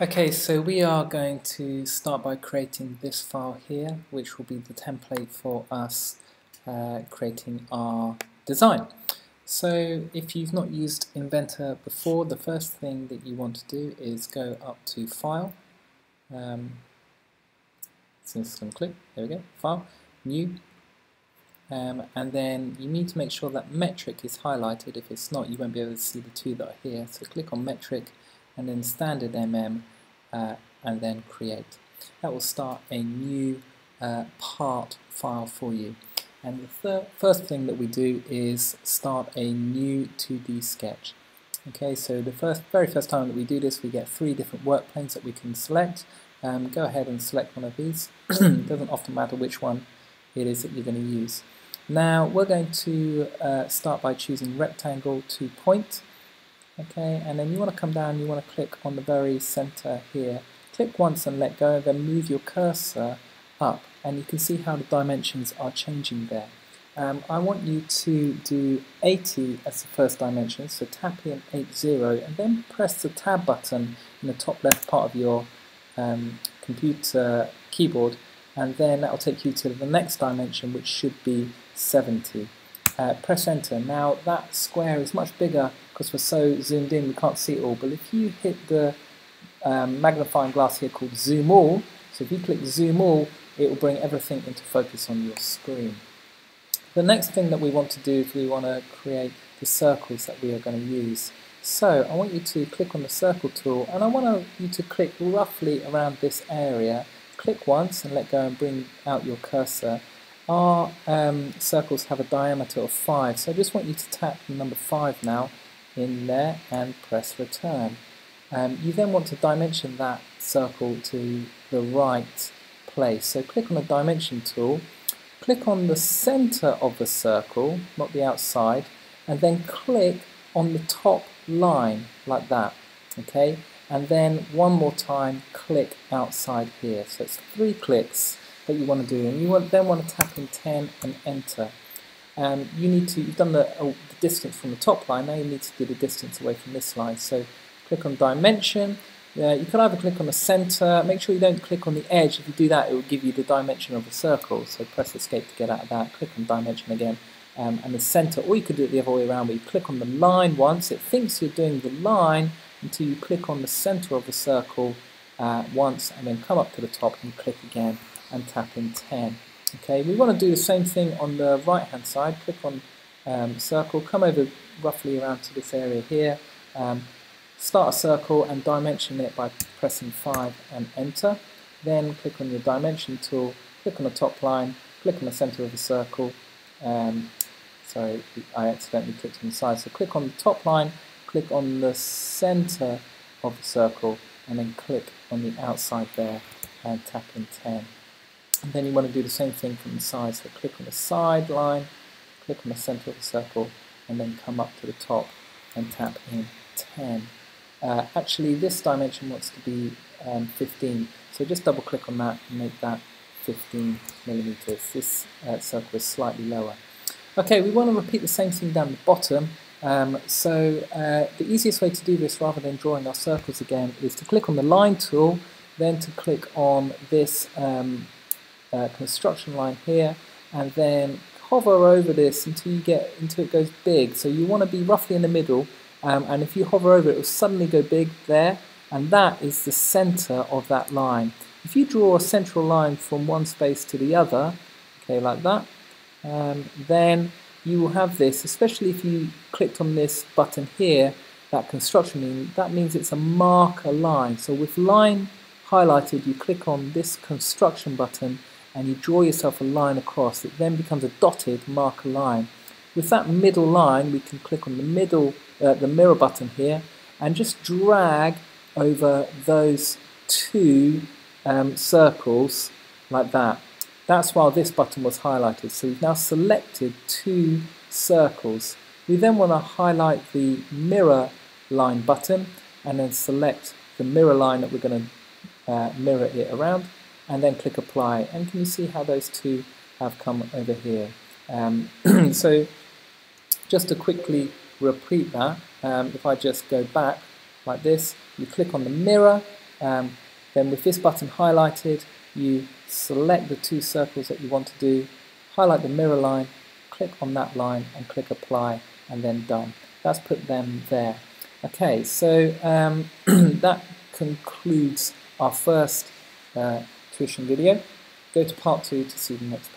Okay, so we are going to start by creating this file here, which will be the template for us uh, creating our design. So if you've not used Inventor before, the first thing that you want to do is go up to File, um, click, there we go, File, New, um, and then you need to make sure that metric is highlighted. If it's not, you won't be able to see the two that are here. So click on metric and then standard mm uh, and then create. That will start a new uh, part file for you. And the first thing that we do is start a new 2D sketch. Okay, so the first, very first time that we do this, we get three different work planes that we can select. Um, go ahead and select one of these. it doesn't often matter which one it is that you're going to use. Now we're going to uh, start by choosing rectangle two point. Okay, and then you want to come down, you want to click on the very center here. Click once and let go, then move your cursor up, and you can see how the dimensions are changing there. Um, I want you to do 80 as the first dimension, so tap in 80 and then press the tab button in the top left part of your um, computer keyboard and then that will take you to the next dimension which should be 70 uh, press enter. Now that square is much bigger because we're so zoomed in we can't see it all, but if you hit the um, magnifying glass here called zoom all, so if you click zoom all, it will bring everything into focus on your screen. The next thing that we want to do is we want to create the circles that we are going to use. So I want you to click on the circle tool and I want you to click roughly around this area. Click once and let go and bring out your cursor our um, circles have a diameter of 5, so I just want you to tap number 5 now in there and press return. Um, you then want to dimension that circle to the right place. So click on the dimension tool, click on the center of the circle, not the outside, and then click on the top line like that. Okay, and then one more time click outside here. So it's three clicks that you want to do and you want, then want to tap in 10 and enter. Um, you need to, you've done the, uh, the, distance from the top line, now you need to do the distance away from this line. So click on dimension, uh, you can either click on the center, make sure you don't click on the edge, if you do that it will give you the dimension of the circle, so press escape to get out of that, click on dimension again, um, and the center, or you could do it the other way around where you click on the line once, it thinks you're doing the line until you click on the center of the circle uh, once and then come up to the top and click again and tap in 10. Okay, we want to do the same thing on the right hand side. Click on um, circle, come over roughly around to this area here, um, start a circle and dimension it by pressing 5 and enter. Then click on your dimension tool, click on the top line, click on the center of the circle. Um, sorry, I accidentally clicked on the side. So click on the top line, click on the center of the circle, and then click on the outside there and tap in 10. And then you want to do the same thing from the side. So click on the side line, click on the center of the circle, and then come up to the top and tap in 10. Uh, actually, this dimension wants to be um, 15. So just double click on that and make that 15 millimeters. This uh, circle is slightly lower. Okay, we want to repeat the same thing down the bottom. Um, so uh, the easiest way to do this rather than drawing our circles again is to click on the line tool, then to click on this um, construction line here and then hover over this until you get until it goes big. So you want to be roughly in the middle um, and if you hover over it will suddenly go big there and that is the center of that line. If you draw a central line from one space to the other okay like that um, then you will have this especially if you clicked on this button here that construction line that means it's a marker line. So with line highlighted you click on this construction button and you draw yourself a line across. It then becomes a dotted marker line. With that middle line, we can click on the middle, uh, the mirror button here, and just drag over those two um, circles like that. That's why this button was highlighted. So we've now selected two circles. We then want to highlight the mirror line button and then select the mirror line that we're going to uh, mirror it around and then click apply and can you see how those two have come over here um, so just to quickly repeat that um, if I just go back like this you click on the mirror Um, then with this button highlighted, you select the two circles that you want to do, highlight the mirror line, click on that line and click apply and then done. That's put them there. Okay, so um, that concludes our first uh, tuition video. Go to part two to see the next part.